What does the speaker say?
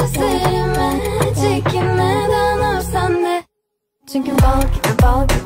Gözlerime çekinmeden o sende Çünkü bal gibi bal gibi.